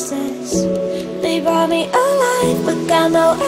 They brought me alive, but got no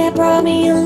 that brought me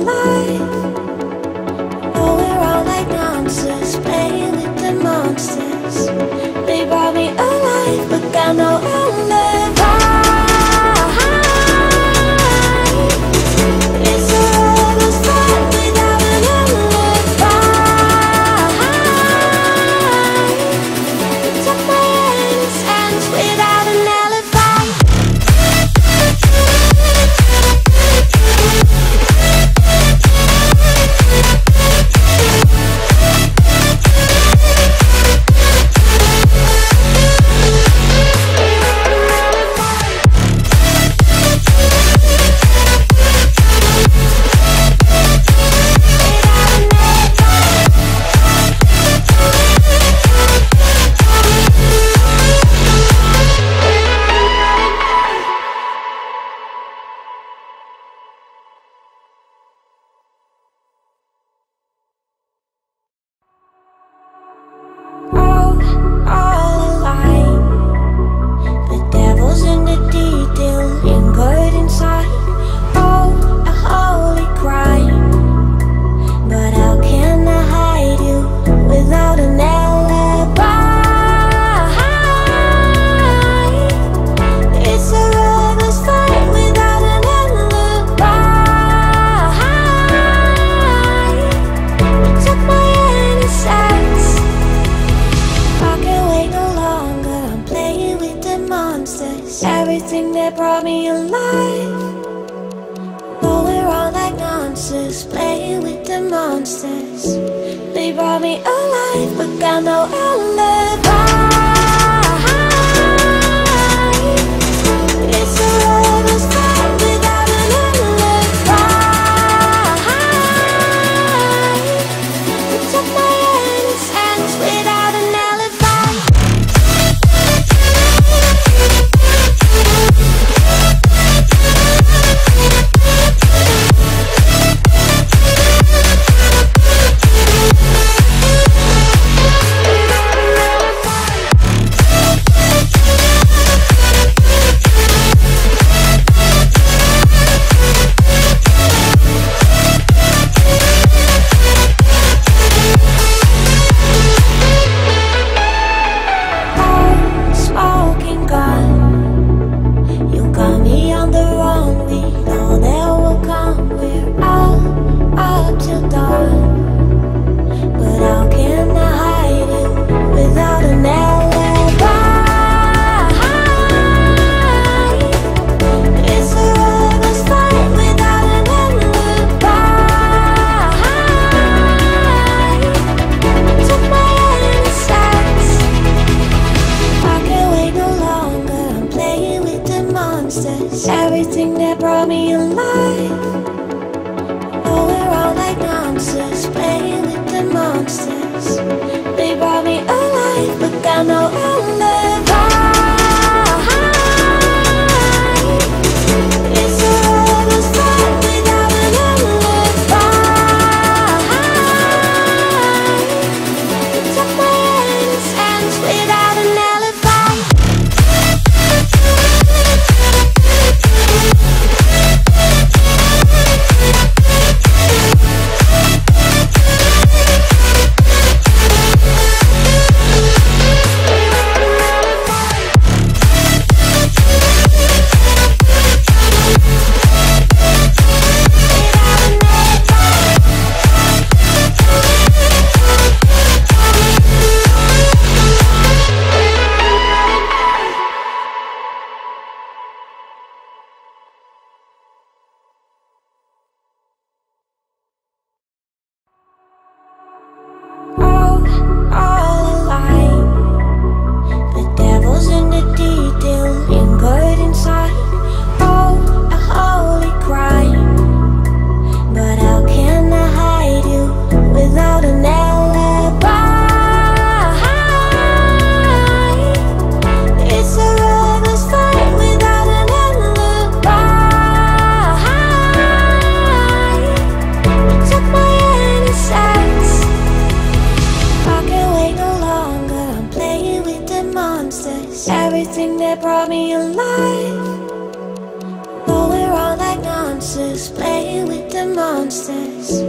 monsters, playing with the monsters.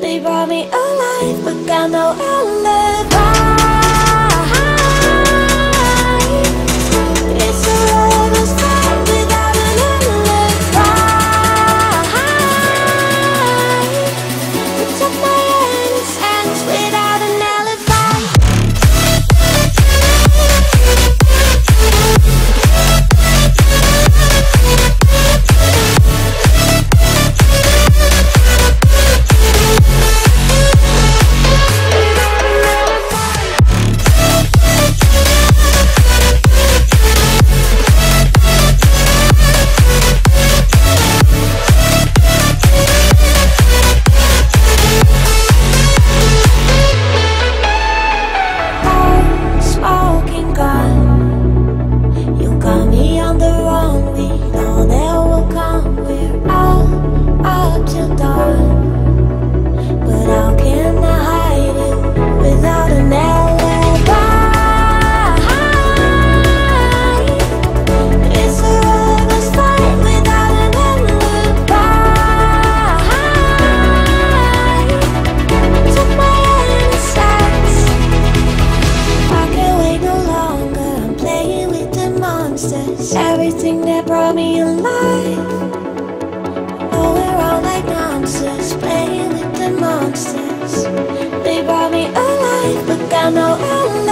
They brought me alive, but got no alibi. I know.